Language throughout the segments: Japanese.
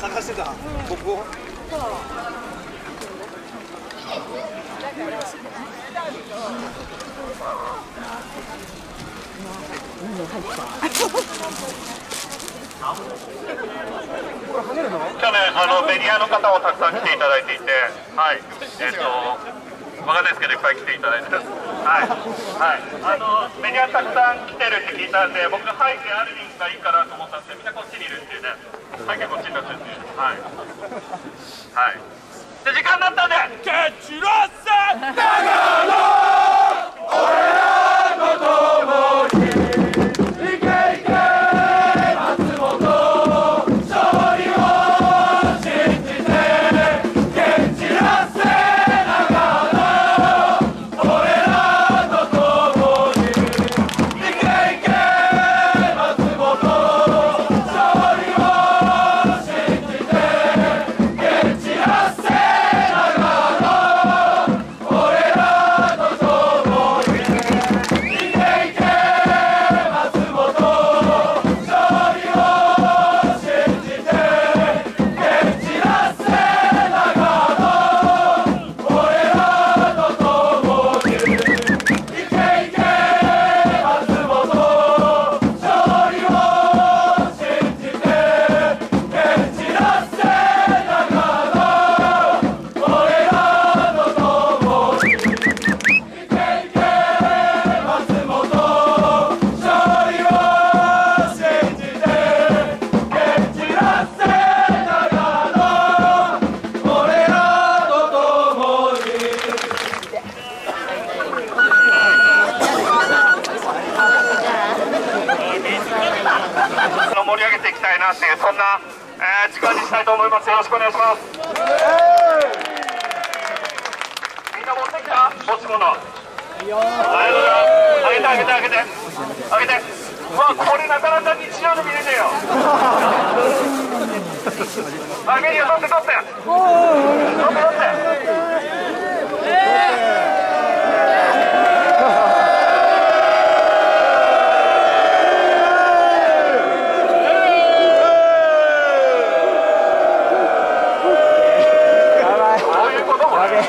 探してたここ去年あのメディアの方もたくさん来ていただいていて、はい、えっ、ーと、わかんないですけど、いっぱい来ていただいて、はい、はい、あのメディアたくさん来てるって聞いたんで、僕が背景ある人がいいかなと思ったんですけど、みんなこっちにいるっていうね、背景こっちになってるんで、はい、はい。じゃ時間になったんで、ケチロッサたいなっていうそんな、えー時間にしたいと思います。よろしくお願いします。みんな持ってきた持ち物。ありがとうございますあげてあげてあげて。あげて。うわこれなかなか日常で見れねえよ。あメニュー取って取って。取って取ってそういうこともねこ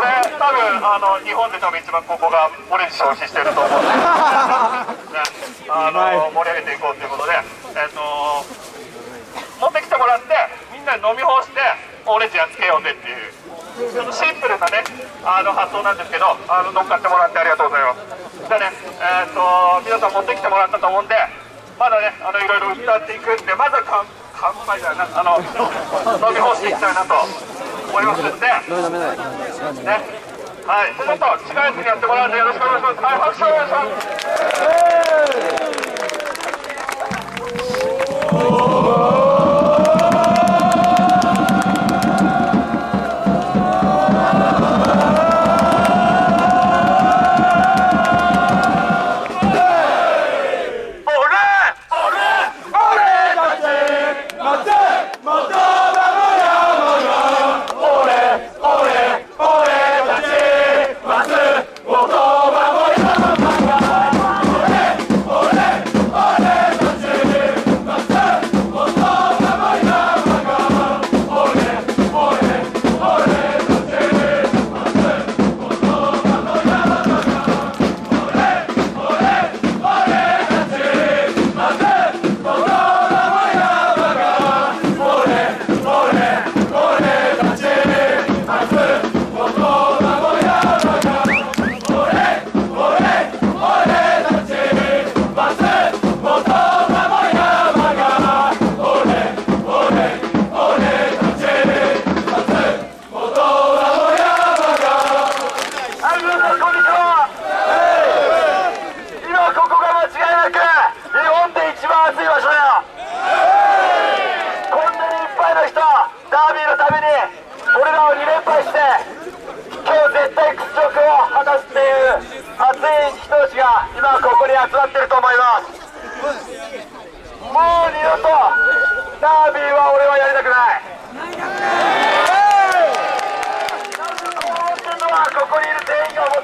れ多分あの日本で多分一番ここがオレンジ消費してると思うんで、ね、あの盛り上げていこうということで、えっと持ってきてもらってみんなで飲み干してオレンジやっつけようぜっていう。ちょっとシンプルなねあの発想なんですけどあの乗っかってもらってありがとうございます。じゃあねえっと皆さん持ってきてもらったと思うんでまだねあのいろいろ歌っていくんでまずは乾乾杯じゃな。いなあの飲み干していきたいなと思いますんで。ねはい、ちょっと近いやつにやってもらうんでよろしくお願いします。はい、拍手お願いします。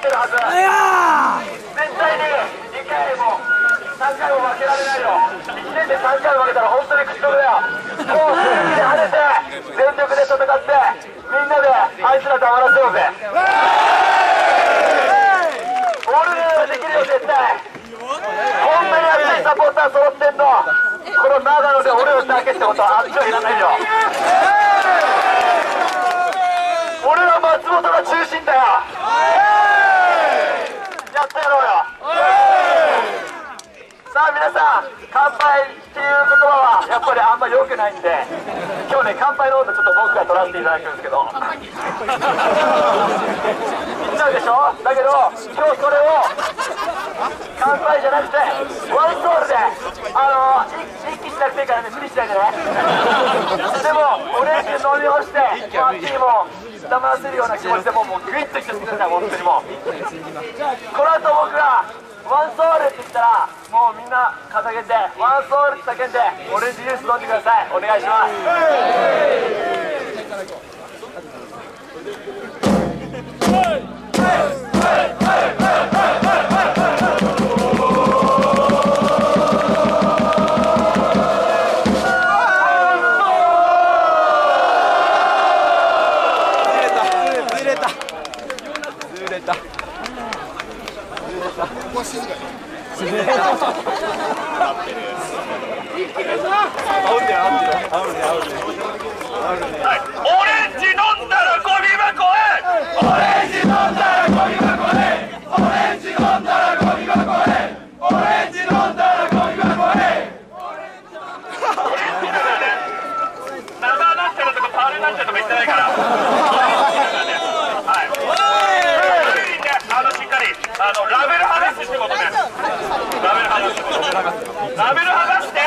ってるはず絶対に2回も3回も負けられないよ1年で3回負けたら本当に口止めだよもう全力で跳ねて全力で戦ってみんなであいつら黙らせようぜ俺でできるよ絶対。サポーター揃ってんのこの長野で俺をだけってことはあっちはいらないよ俺は松本が中心杯っていう言葉はやっぱりあんまり良くないんで今日ね乾杯の音ちょっと僕が取らせていただくんですけど。言っちゃうでしょ？だけど今日それを乾杯じゃなくてワンソールであの一気しなくていいからね無理しないでね。でもオレンジ飲み干してワンティーも黙らせるような気持ちでもうもうグイッといってください本当にもう。この後僕がワンソールって言ったらもうみんな掲げてワンソールって叫んでオレンジジュース飲んでください。お願いします。ずれた。ずれた。煽るで煽るで煽るで煽るではい、オレンジ飲んだらゴミ箱へ。オレンジ飲んだらゴミ箱へオレンジ飲んだらゴミ箱へオレンジ飲んだらゴミ箱へ長なってるとこパールになってるとこ言ってないからはい全員であのしっかりあのラベル剥がすってことですラベル剥がして。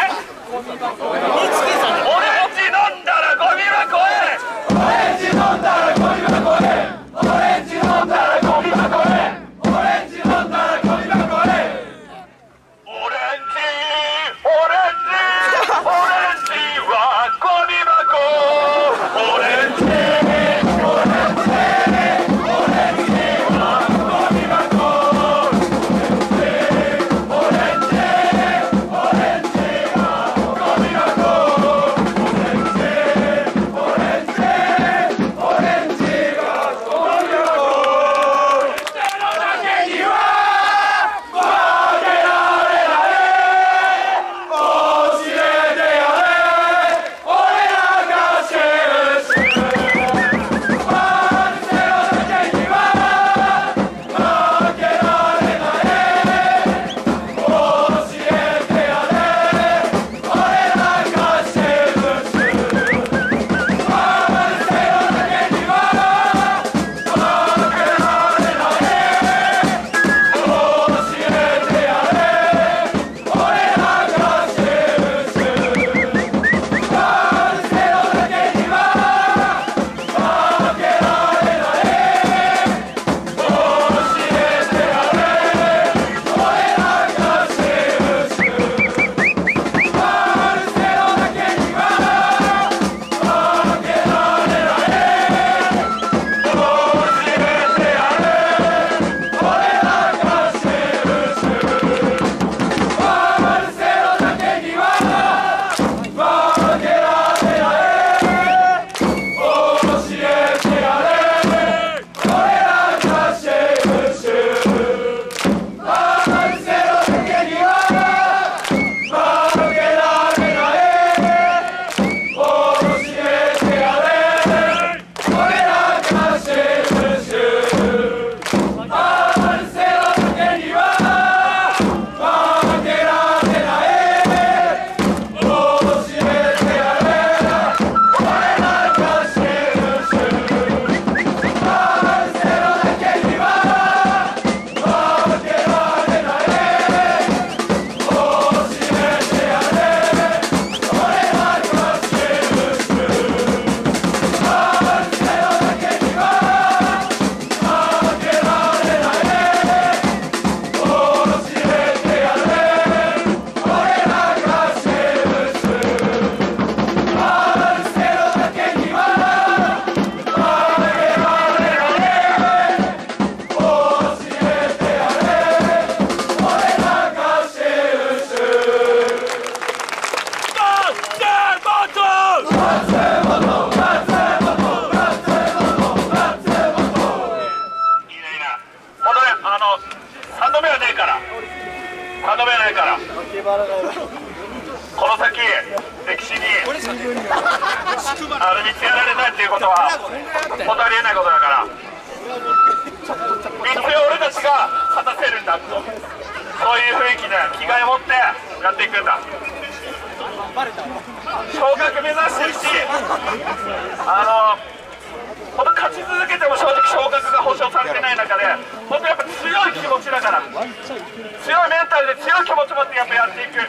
強いメンタルで強い気持ち持ってやっぱやっていく。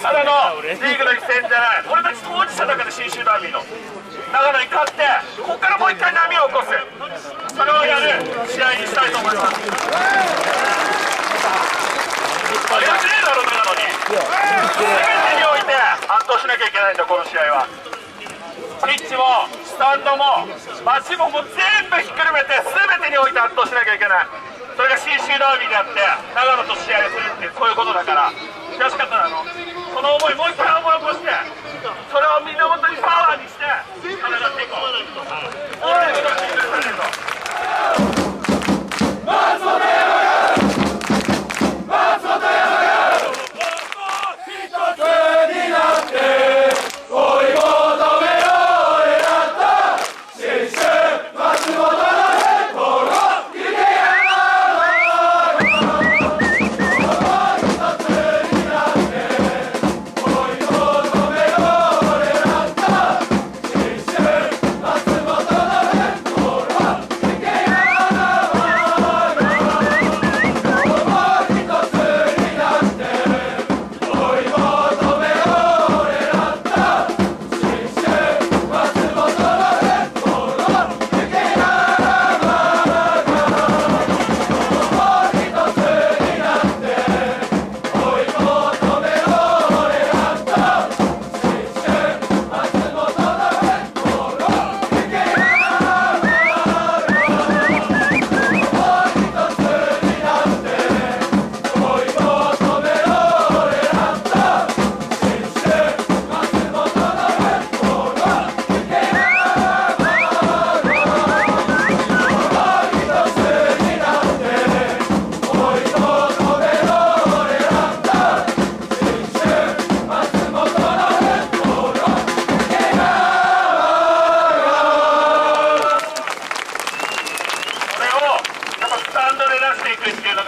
ただのリーグの一戦じゃない。俺たち当事者だから信州ダービーの。長野に勝ってここからもう一回波を起こす。それをやる試合にしたいと思います。あれはねえだろ長野に。全てにおいて圧倒しなきゃいけないんだこの試合は。ピッチもスタンドも街ももう全部ひっくるめて全てにおいて圧倒しなきゃいけないそれが信州ダービーであって長野と試合をするってそういうことだから。悔しかったなのその思いもう一回思い起こしてそれを源にパワーにして戦っていこう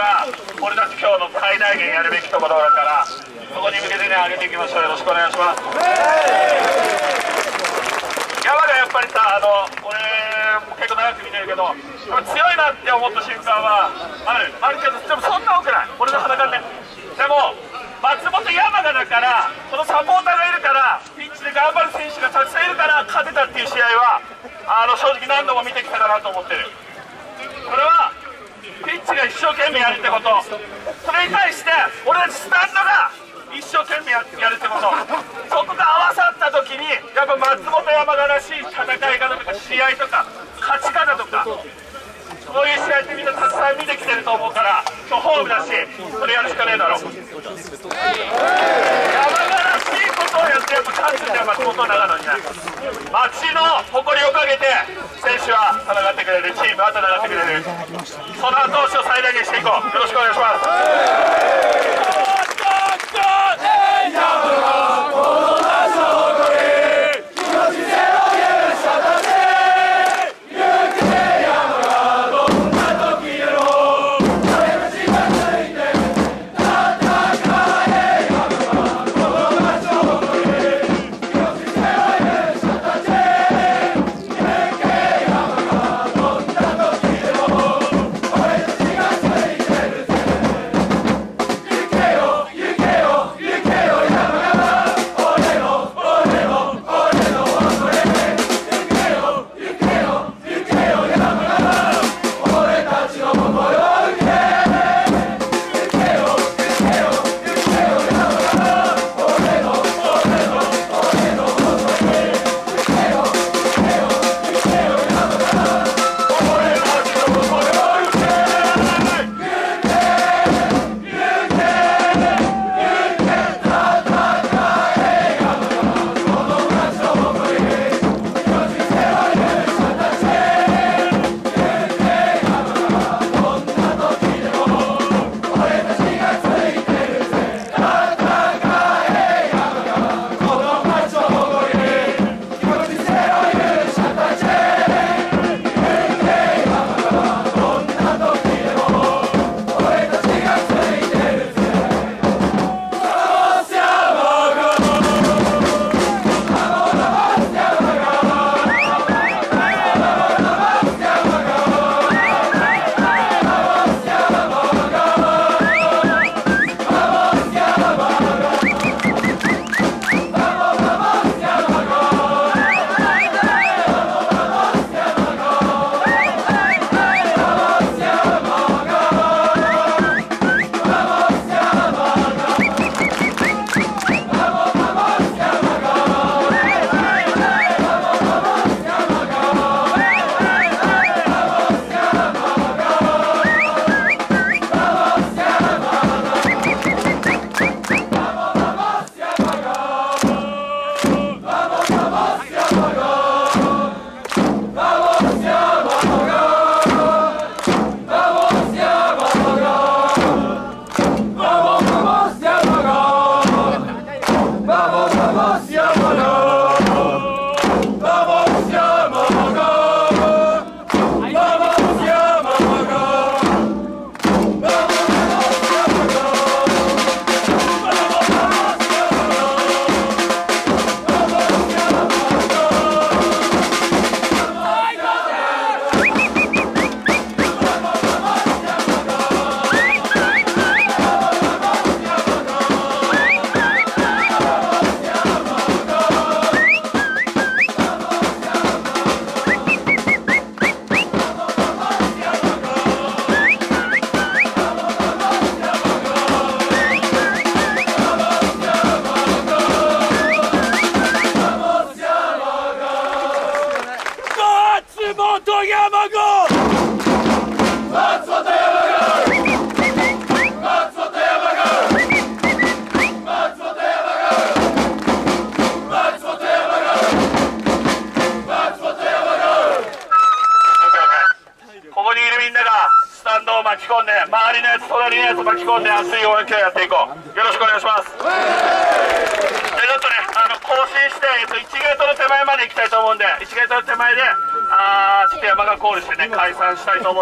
が俺たち今日の最大限やるべきところだからそこに向けてね上げていきましょうよろしくお願いします山がやっぱりさあの俺も結構長く見てるけど強いなって思った瞬間はあるあるけどでもそんな多くない俺の肌感ねでも松本山雅だからこのサポーターがいるからピッチで頑張る選手がたくさんいるから勝てたっていう試合はあの正直何度も見てきたかなと思ってるこれはピッチが一生懸命やるってこと。それに対して俺たちスタンドが一生懸命ややるってこと。そこが合わさった時にやっぱ松本山雅らしい戦い方とか試合とか勝ち方とかそういう試合ってみんなたくさん見てきてると思うから今日ホームだしそれやるしかねえだろ。山雅らしいことをやってやっぱ勝つんだよ松本長野にね町の誇りをかけて選手は戦ってくれるチームは戦ってくれるその後押しを最大限していこう。よろしくお願いします。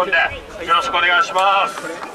でよろしくお願いします。